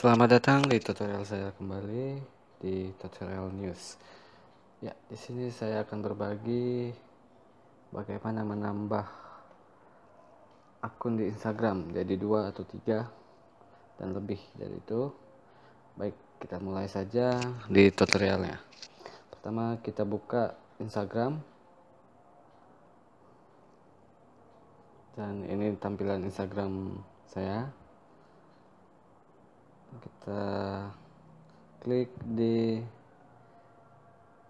Selamat datang di tutorial saya kembali di tutorial news. Ya, di sini saya akan berbagi bagaimana menambah akun di Instagram jadi dua atau tiga dan lebih dari itu. Baik, kita mulai saja di tutorialnya. Pertama kita buka Instagram dan ini tampilan Instagram saya kita klik di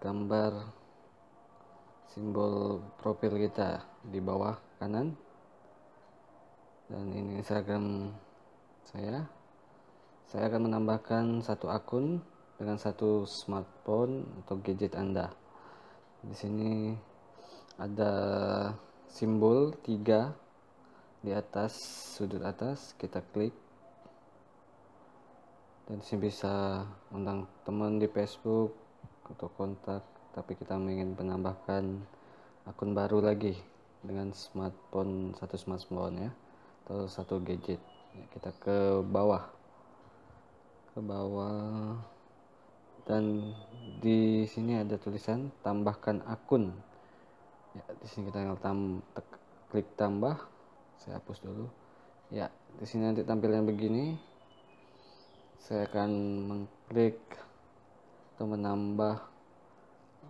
gambar simbol profil kita di bawah kanan. Dan ini Instagram saya. Saya akan menambahkan satu akun dengan satu smartphone atau gadget Anda. Di sini ada simbol tiga di atas sudut atas. Kita klik dan sini bisa undang teman di Facebook atau kontak tapi kita ingin menambahkan akun baru lagi dengan smartphone satu smartphone ya atau satu gadget. Ya, kita ke bawah. Ke bawah. Dan di sini ada tulisan tambahkan akun. Ya di sini kita tinggal tam klik tambah. Saya hapus dulu. Ya di sini nanti tampilnya begini saya akan mengklik atau menambah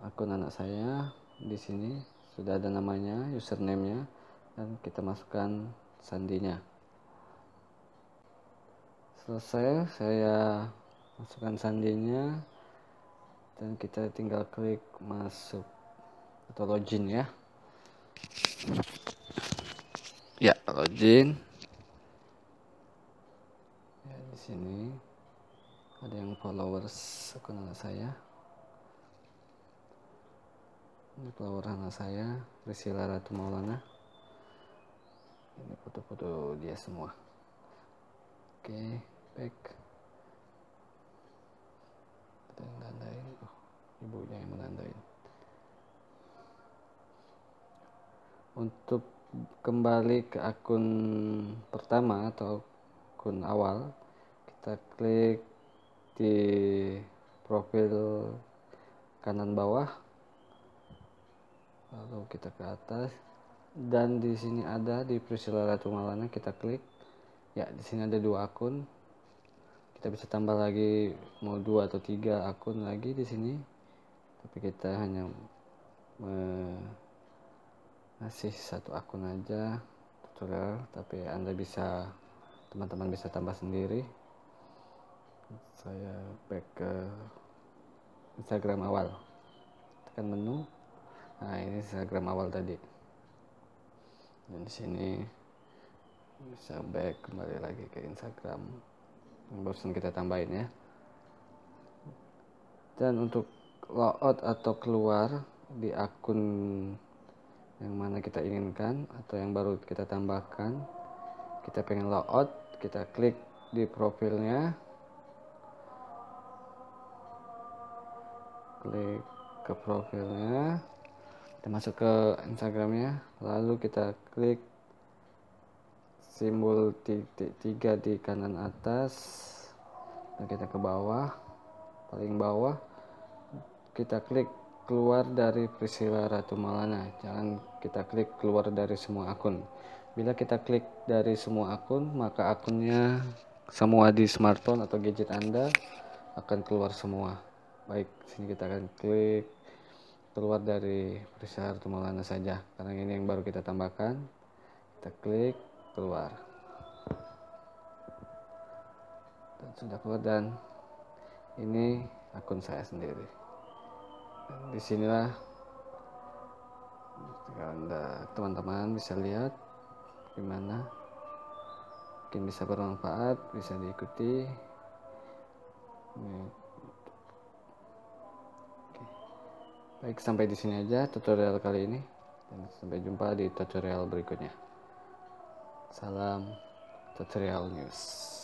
akun anak saya di sini. Sudah ada namanya username-nya dan kita masukkan sandinya. Selesai saya masukkan sandinya dan kita tinggal klik masuk atau login ya. Ya login. Ya di sini ada yang followers akun anak saya. Ini follower anak saya Priscilla Ratu Maulana. Ini foto-foto dia semua. Oke back. Kita yang nandain oh, ibunya yang menandain untuk kembali ke akun pertama atau akun awal kita klik di profil kanan bawah. Lalu kita ke atas. Dan di sini ada di Priscilla Ratu Malana kita klik. Ya di sini ada dua akun. Kita bisa tambah lagi mau dua atau tiga akun lagi di sini. Tapi kita hanya ngasih satu akun aja tutorial. Tapi anda bisa teman-teman bisa tambah sendiri saya back ke Instagram awal. Tekan menu. Nah ini Instagram awal tadi. Dan di sini bisa back kembali lagi ke Instagram. Yang barusan kita tambahin ya. Dan untuk logout atau keluar di akun yang mana kita inginkan atau yang baru kita tambahkan kita pengen logout kita klik di profilnya klik ke profilnya kita masuk ke instagramnya lalu kita klik simbol titik tiga di kanan atas dan kita ke bawah paling bawah kita klik keluar dari Priscilla Ratu Malana. Jangan kita klik keluar dari semua akun. Bila kita klik dari semua akun maka akunnya semua di smartphone atau gadget anda akan keluar semua baik sini kita akan klik keluar dari perisar Tumalana saja. Karena ini yang baru kita tambahkan. Kita klik keluar. Dan sudah keluar dan ini akun saya sendiri. Dan di sinilah anda teman-teman bisa lihat gimana. Mungkin bisa bermanfaat bisa diikuti. Ini Baik, sampai di sini aja tutorial kali ini dan sampai jumpa di tutorial berikutnya. Salam tutorial news.